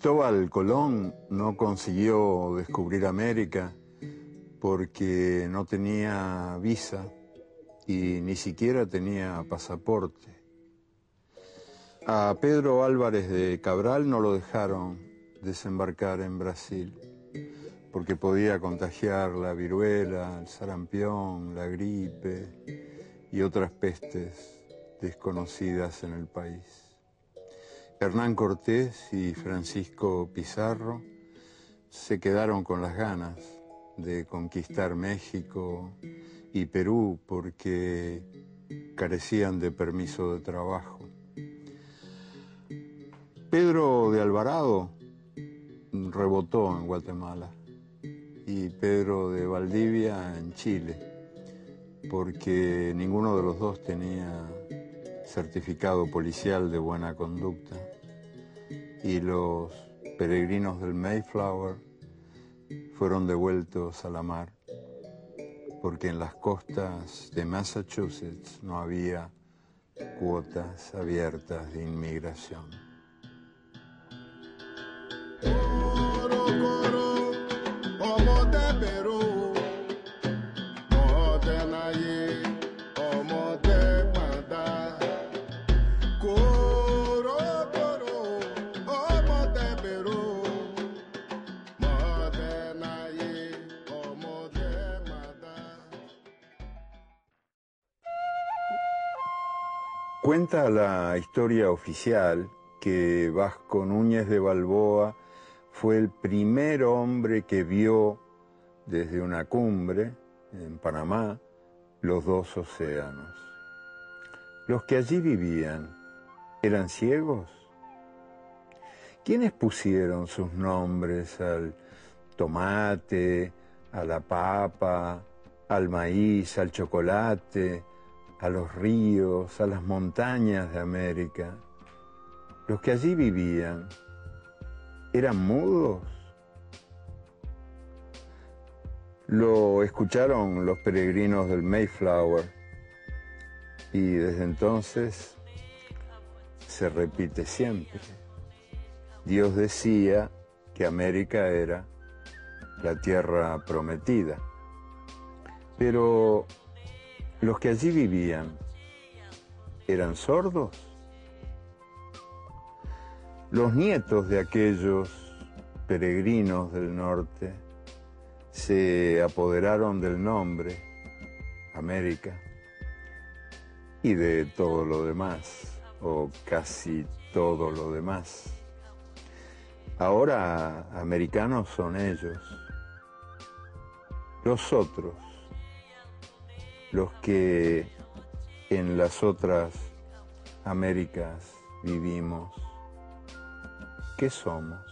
Cristóbal Colón no consiguió descubrir América porque no tenía visa y ni siquiera tenía pasaporte. A Pedro Álvarez de Cabral no lo dejaron desembarcar en Brasil porque podía contagiar la viruela, el sarampión, la gripe y otras pestes desconocidas en el país. Hernán Cortés y Francisco Pizarro se quedaron con las ganas de conquistar México y Perú porque carecían de permiso de trabajo. Pedro de Alvarado rebotó en Guatemala y Pedro de Valdivia en Chile, porque ninguno de los dos tenía certificado policial de buena conducta y los peregrinos del Mayflower fueron devueltos a la mar porque en las costas de Massachusetts no había cuotas abiertas de inmigración. Cuenta la historia oficial que Vasco Núñez de Balboa fue el primer hombre que vio desde una cumbre en Panamá los dos océanos. Los que allí vivían eran ciegos. ¿Quiénes pusieron sus nombres al tomate, a la papa, al maíz, al chocolate, a los ríos, a las montañas de América. Los que allí vivían eran mudos. Lo escucharon los peregrinos del Mayflower y desde entonces se repite siempre. Dios decía que América era la tierra prometida. Pero los que allí vivían eran sordos. Los nietos de aquellos peregrinos del norte se apoderaron del nombre América y de todo lo demás, o casi todo lo demás. Ahora americanos son ellos. Los otros los que en las otras Américas vivimos. ¿Qué somos?